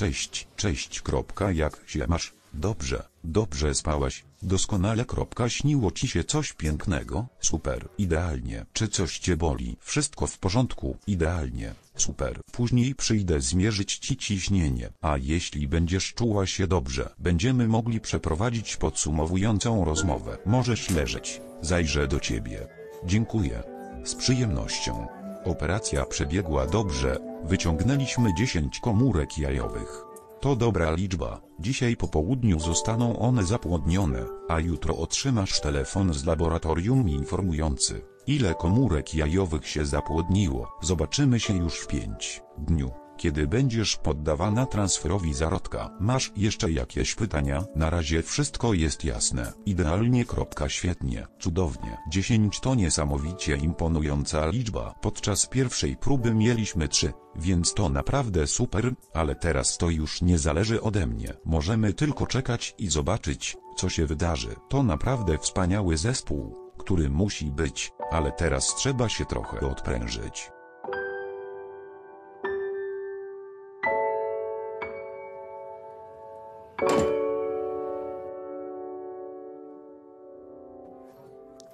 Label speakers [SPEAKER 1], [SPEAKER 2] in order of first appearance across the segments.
[SPEAKER 1] Cześć, cześć. Kropka, jak się masz? Dobrze, dobrze spałaś, doskonale. Kropka, śniło ci się coś pięknego? Super, idealnie. Czy coś cię boli? Wszystko w porządku, idealnie. Super. Później przyjdę zmierzyć ci ciśnienie, a jeśli będziesz czuła się dobrze, będziemy mogli przeprowadzić podsumowującą rozmowę. Możesz leżeć, zajrzę do ciebie. Dziękuję. Z przyjemnością. Operacja przebiegła dobrze, wyciągnęliśmy 10 komórek jajowych. To dobra liczba, dzisiaj po południu zostaną one zapłodnione, a jutro otrzymasz telefon z laboratorium informujący, ile komórek jajowych się zapłodniło. Zobaczymy się już w 5 dniu, kiedy będziesz poddawana transferowi zarodka. Masz jeszcze jakieś pytania? Na razie wszystko jest jasne. Idealnie. Kropka, świetnie, cudownie. 10 to niesamowicie imponująca liczba. Podczas pierwszej próby mieliśmy 3, więc to naprawdę super, ale teraz to już nie zależy ode mnie. Możemy tylko czekać i zobaczyć, co się wydarzy. To naprawdę wspaniały zespół, który musi być, ale teraz trzeba się trochę odprężyć.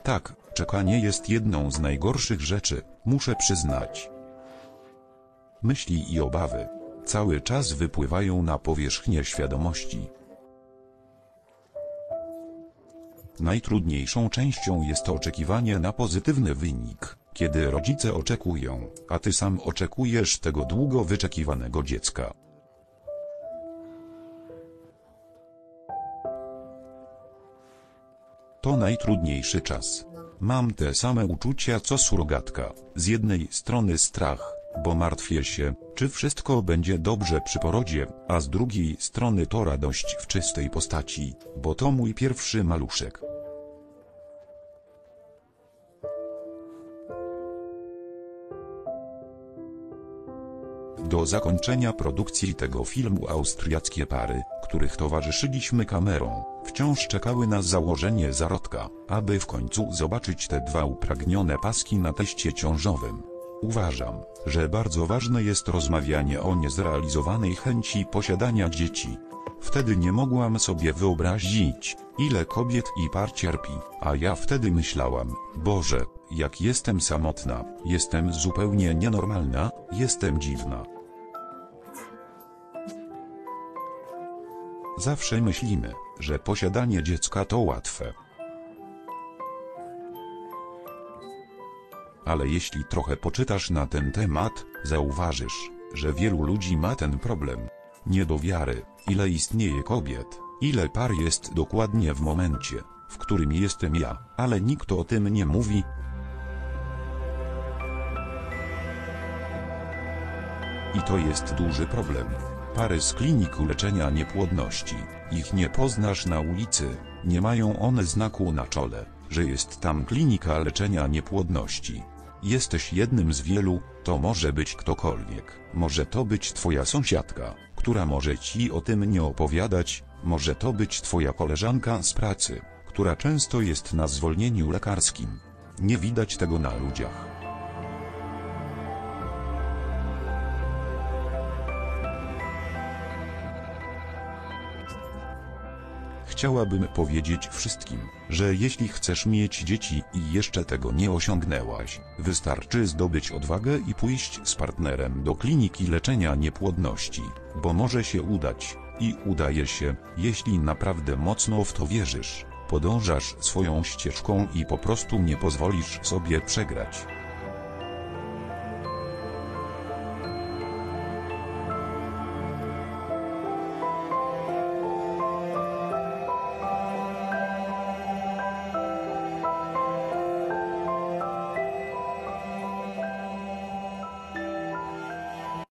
[SPEAKER 1] Tak, czekanie jest jedną z najgorszych rzeczy, muszę przyznać. Myśli i obawy cały czas wypływają na powierzchnię świadomości. Najtrudniejszą częścią jest oczekiwanie na pozytywny wynik, kiedy rodzice oczekują, a ty sam oczekujesz tego długo wyczekiwanego dziecka. To najtrudniejszy czas. Mam te same uczucia co surogatka. Z jednej strony strach, bo martwię się, czy wszystko będzie dobrze przy porodzie, a z drugiej strony to radość w czystej postaci, bo to mój pierwszy maluszek. Do zakończenia produkcji tego filmu austriackie pary, których towarzyszyliśmy kamerą, wciąż czekały na założenie zarodka, aby w końcu zobaczyć te dwa upragnione paski na teście ciążowym. Uważam, że bardzo ważne jest rozmawianie o niezrealizowanej chęci posiadania dzieci. Wtedy nie mogłam sobie wyobrazić, ile kobiet i par cierpi, a ja wtedy myślałam, Boże, jak jestem samotna, jestem zupełnie nienormalna, jestem dziwna. Zawsze myślimy, że posiadanie dziecka to łatwe. Ale jeśli trochę poczytasz na ten temat, zauważysz, że wielu ludzi ma ten problem. Nie do wiary, ile istnieje kobiet, ile par jest dokładnie w momencie, w którym jestem ja, ale nikt o tym nie mówi. I to jest duży problem. Pary z klinik leczenia niepłodności, ich nie poznasz na ulicy, nie mają one znaku na czole, że jest tam klinika leczenia niepłodności. Jesteś jednym z wielu, to może być ktokolwiek, może to być twoja sąsiadka, która może ci o tym nie opowiadać, może to być twoja koleżanka z pracy, która często jest na zwolnieniu lekarskim. Nie widać tego na ludziach. Chciałabym powiedzieć wszystkim, że jeśli chcesz mieć dzieci i jeszcze tego nie osiągnęłaś, wystarczy zdobyć odwagę i pójść z partnerem do kliniki leczenia niepłodności, bo może się udać. I udaje się, jeśli naprawdę mocno w to wierzysz, podążasz swoją ścieżką i po prostu nie pozwolisz sobie przegrać.